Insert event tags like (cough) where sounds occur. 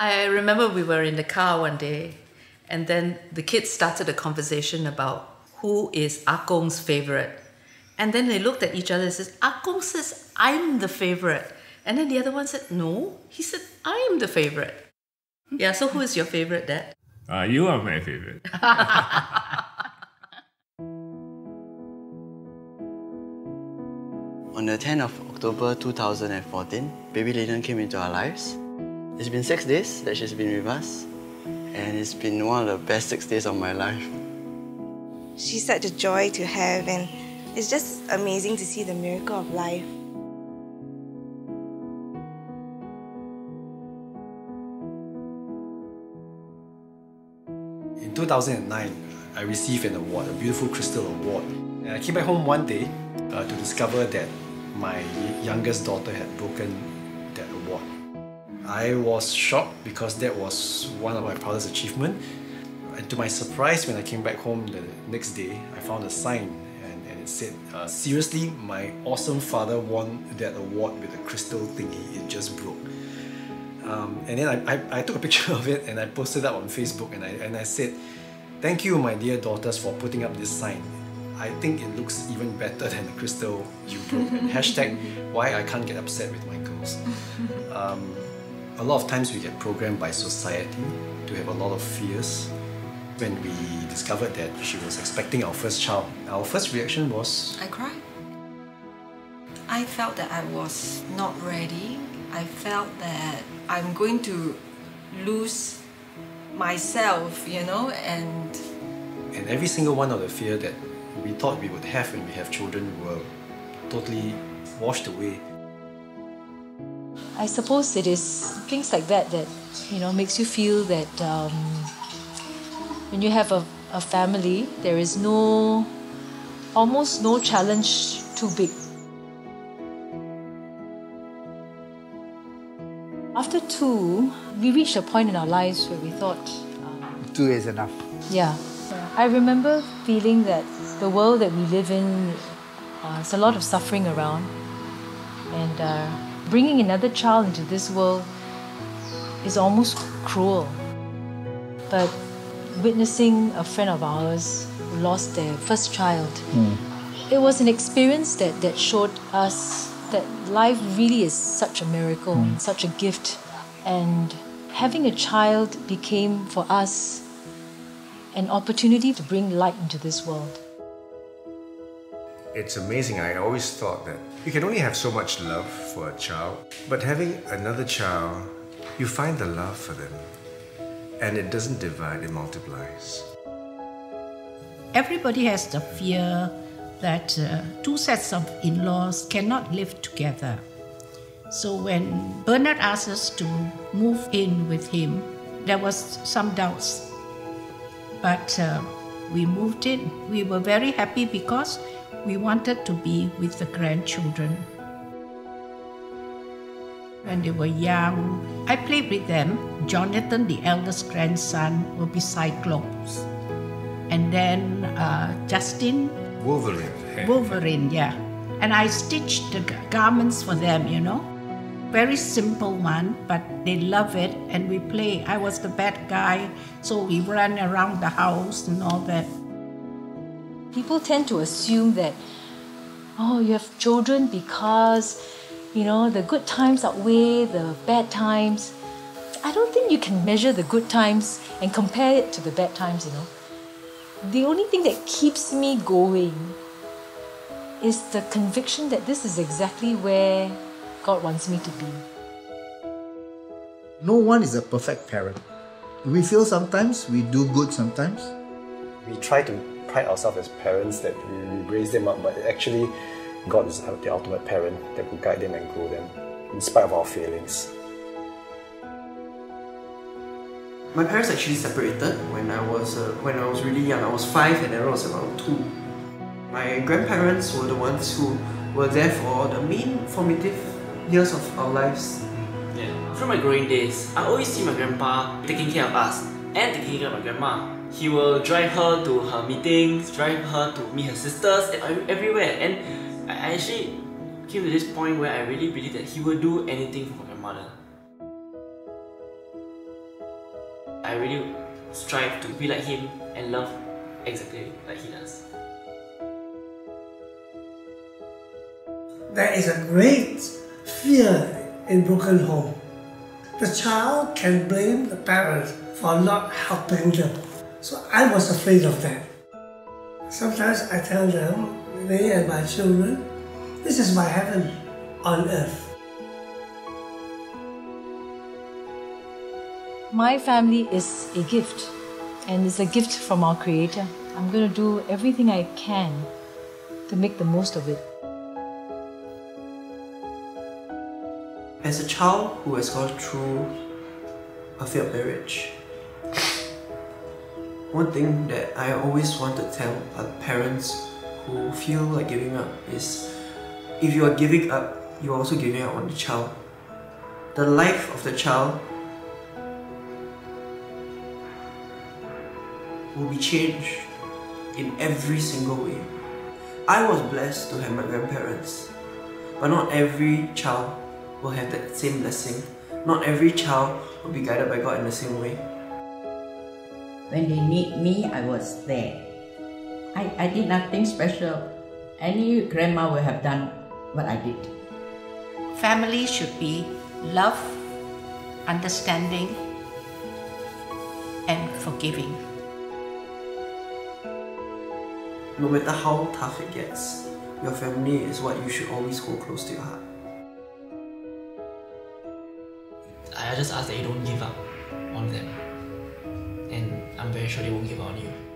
I remember we were in the car one day, and then the kids started a conversation about who is Akong's favorite. And then they looked at each other and says, Akong says, I'm the favorite. And then the other one said, No. He said, I am the favorite. Yeah, so who is your favorite, Dad? Uh, you are my favorite. (laughs) On the 10th of October 2014, baby Linen came into our lives. It's been six days that she's been with us, and it's been one of the best six days of my life. She's such a joy to have, and it's just amazing to see the miracle of life. In 2009, I received an award, a beautiful crystal award. And I came back home one day uh, to discover that my youngest daughter had broken that award. I was shocked because that was one of my proudest achievements. And to my surprise, when I came back home the next day, I found a sign and, and it said, uh, seriously, my awesome father won that award with a crystal thingy, it just broke. Um, and then I, I, I, took a (laughs) picture of it and I posted it up on Facebook and I, and I said, Thank you, my dear daughters, for putting up this sign. I think it looks even better (laughs) than the crystal you broke. (laughs) hashtag why I can't get upset with my girls. Um, a lot of times we get programmed by society to have a lot of fears. When we discovered that she was expecting our first child, our first reaction was I cried. I felt that I was not ready. I felt that I'm going to lose myself, you know, and and every single one of the fear that we thought we would have when we have children were totally washed away. I suppose it is things like that that you know makes you feel that um, when you have a, a family, there is no almost no challenge too big. After two, we reached a point in our lives where we thought um, two is enough. Yeah. I remember feeling that the world that we live in, uh, there's a lot of suffering around, and uh, bringing another child into this world is almost cruel. But witnessing a friend of ours who lost their first child, mm. it was an experience that, that showed us that life really is such a miracle, mm. such a gift. And having a child became for us an opportunity to bring light into this world. It's amazing. I always thought that you can only have so much love for a child, but having another child, you find the love for them, and it doesn't divide, it multiplies. Everybody has the fear that uh, two sets of in laws cannot live together. So when Bernard asked us to move in with him, there was some doubts. But uh, we moved in. We were very happy because we wanted to be with the grandchildren. When they were young, I played with them. Jonathan, the eldest grandson, will be Cyclops. And then uh, Justin, Wolverine. Wolverine, yeah. And I stitched the garments for them, you know. Very simple one, but they love it and we play. I was the bad guy, so we ran around the house and all that. People tend to assume that, oh, you have children because, you know, the good times outweigh the bad times. I don't think you can measure the good times and compare it to the bad times, you know the only thing that keeps me going is the conviction that this is exactly where God wants me to be. No one is a perfect parent. We feel sometimes, we do good sometimes. We try to pride ourselves as parents that we, we raise them up, but actually, God is the ultimate parent that will guide them and grow them in spite of our failings. My parents actually separated when I was uh, when I was really young. I was five and Aaron was around two. My grandparents were the ones who were there for the main formative years of our lives. Yeah. Through my growing days, I always see my grandpa taking care of us and taking care of my grandma. He will drive her to her meetings, drive her to meet her sisters, everywhere. And I actually came to this point where I really believe that he will do anything for my mother. I really strive to be like him and love exactly like he does. There is a great fear in broken home. The child can blame the parents for not helping them. So I was afraid of that. Sometimes I tell them, me and my children, this is my heaven on earth. My family is a gift, and it's a gift from our Creator. I'm going to do everything I can to make the most of it. As a child who has gone through a failed marriage, one thing that I always want to tell parents who feel like giving up is if you are giving up, you're also giving up on the child. The life of the child will be changed in every single way. I was blessed to have my grandparents, but not every child will have that same blessing. Not every child will be guided by God in the same way. When they need me, I was there. I, I did nothing special. Any grandma would have done what I did. Family should be love, understanding, and forgiving. No matter how tough it gets, your family is what you should always hold close to your heart. I just ask that you don't give up on them. And I'm very sure they won't give up on you.